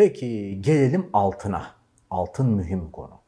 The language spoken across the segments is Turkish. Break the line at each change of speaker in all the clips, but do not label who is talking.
Peki gelelim altına. Altın mühim konu.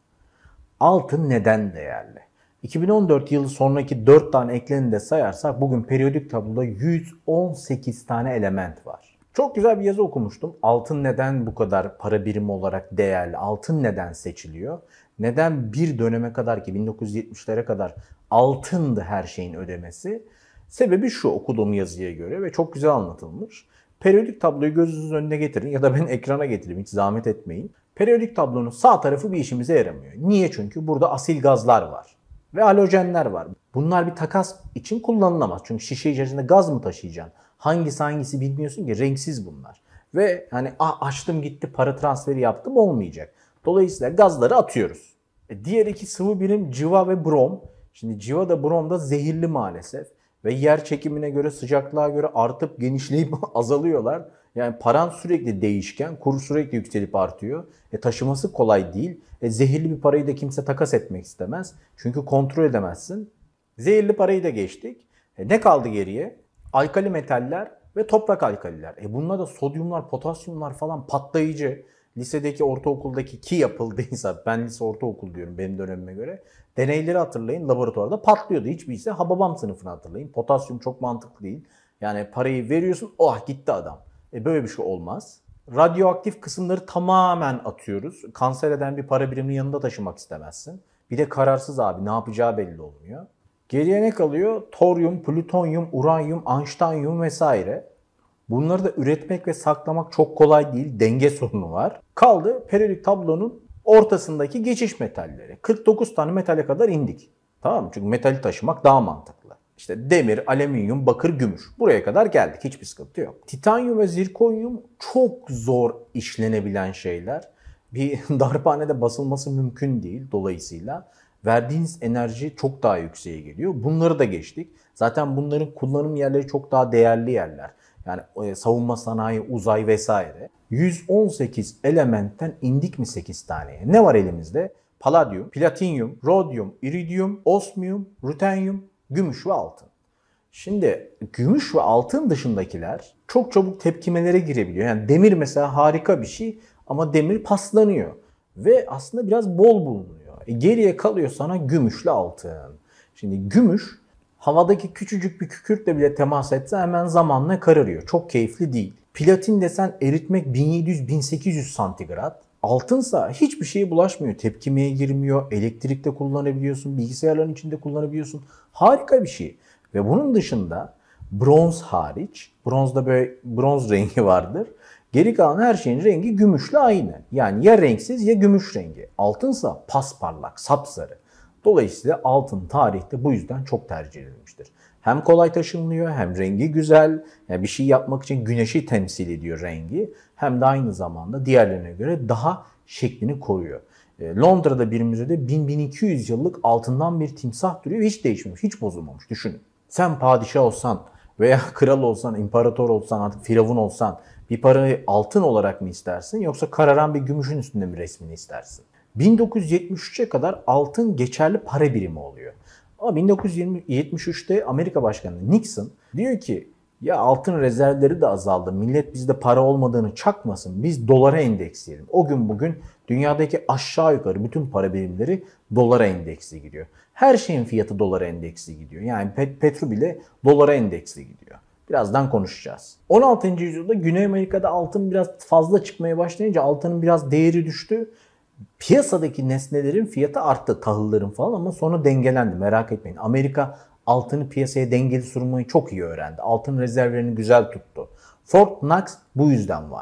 Altın neden değerli? 2014 yılı sonraki 4 tane eklenini de sayarsak bugün periyodik tabloda 118 tane element var. Çok güzel bir yazı okumuştum. Altın neden bu kadar para birimi olarak değerli? Altın neden seçiliyor? Neden bir döneme kadar ki 1970'lere kadar altındı her şeyin ödemesi? Sebebi şu okuduğum yazıya göre ve çok güzel anlatılmış. Periyodik tabloyu gözünüzün önüne getirin ya da ben ekrana getireyim hiç zahmet etmeyin. Periyodik tablonun sağ tarafı bir işimize yaramıyor. Niye? Çünkü burada asil gazlar var ve halojenler var. Bunlar bir takas için kullanılamaz. Çünkü şişe içerisinde gaz mı taşıyacaksın? Hangisi hangisi bilmiyorsun ki renksiz bunlar. Ve hani ah, açtım gitti para transferi yaptım olmayacak. Dolayısıyla gazları atıyoruz. E, diğer iki sıvı birim civa ve brom. Şimdi civa da brom da zehirli maalesef. Ve yer çekimine göre sıcaklığa göre artıp genişleyip azalıyorlar. Yani paran sürekli değişken, kur sürekli yükselip artıyor. E taşıması kolay değil. E zehirli bir parayı da kimse takas etmek istemez. Çünkü kontrol edemezsin. Zehirli parayı da geçtik. E ne kaldı geriye? Alkali metaller ve toprak alkaliler. E bunlar da sodyumlar, potasyumlar falan patlayıcı. Lisedeki, ortaokuldaki ki yapıldıysa, ben lise ortaokul diyorum benim dönemime göre. Deneyleri hatırlayın laboratuvarda patlıyordu. Hiçbir ise Hababam sınıfını hatırlayın. Potasyum çok mantıklı değil. Yani parayı veriyorsun, oh gitti adam. E böyle bir şey olmaz. Radyoaktif kısımları tamamen atıyoruz. Kanser eden bir para biriminin yanında taşımak istemezsin. Bir de kararsız abi ne yapacağı belli olmuyor. Geriye ne kalıyor? Toryum, plütonyum, uranyum, einsteinium vesaire. Bunları da üretmek ve saklamak çok kolay değil. Denge sorunu var. Kaldı periyodik tablonun ortasındaki geçiş metalleri. 49 tane metale kadar indik. Tamam mı? Çünkü metali taşımak daha mantıklı. İşte demir, alüminyum, bakır, gümüş. Buraya kadar geldik. Hiçbir sıkıntı yok. Titanyum ve zirkonyum çok zor işlenebilen şeyler. Bir darphanede basılması mümkün değil dolayısıyla. Verdiğiniz enerji çok daha yükseğe geliyor. Bunları da geçtik. Zaten bunların kullanım yerleri çok daha değerli yerler. Yani e, savunma sanayi, uzay vesaire. 118 elementten indik mi 8 taneye? Ne var elimizde? Palladium, platinyum, rodyum, iridium, osmiyum, rutenyum, gümüş ve altın. Şimdi gümüş ve altın dışındakiler çok çabuk tepkimelere girebiliyor. Yani demir mesela harika bir şey ama demir paslanıyor ve aslında biraz bol bulunuyor. E geriye kalıyor sana gümüşle altın. Şimdi gümüş havadaki küçücük bir kükürtle bile temas etse hemen zamanla kararıyor. Çok keyifli değil. Platin desen eritmek 1700-1800 santigrat. Altınsa hiçbir şeye bulaşmıyor. Tepkimeye girmiyor. Elektrikte kullanabiliyorsun. Bilgisayarların içinde kullanabiliyorsun. Harika bir şey. Ve bunun dışında bronz hariç, bronzda böyle bronz rengi vardır. Geri kalan her şeyin rengi gümüşle aynı. Yani ya renksiz ya gümüş rengi. Altınsa pasparlak, sapsarı. Dolayısıyla altın tarihte bu yüzden çok tercih edilmiştir. Hem kolay taşınmıyor hem rengi güzel. Yani bir şey yapmak için güneşi temsil ediyor rengi. Hem de aynı zamanda diğerlerine göre daha şeklini koruyor. E, Londra'da bir müzede 1000-1200 yıllık altından bir timsah duruyor hiç değişmemiş, hiç bozulmamış. Düşünün. Sen padişah olsan veya kral olsan, imparator olsan, artık firavun olsan bir parayı altın olarak mı istersin yoksa kararan bir gümüşün üstünde mi resmini istersin? 1973'e kadar altın geçerli para birimi oluyor. Ama 1973'te Amerika Başkanı Nixon diyor ki ya altın rezervleri de azaldı. Millet bizde para olmadığını çakmasın. Biz dolara endeksleyelim. O gün bugün dünyadaki aşağı yukarı bütün para birimleri dolara endeksli gidiyor. Her şeyin fiyatı dolara endeksli gidiyor. Yani pet petrol bile dolara endeksli gidiyor. Birazdan konuşacağız. 16. yüzyılda Güney Amerika'da altın biraz fazla çıkmaya başlayınca altının biraz değeri düştü piyasadaki nesnelerin fiyatı arttı tahılların falan ama sonra dengelendi merak etmeyin. Amerika altını piyasaya dengeli sunmayı çok iyi öğrendi. Altın rezervlerini güzel tuttu. Fort Knox bu yüzden var.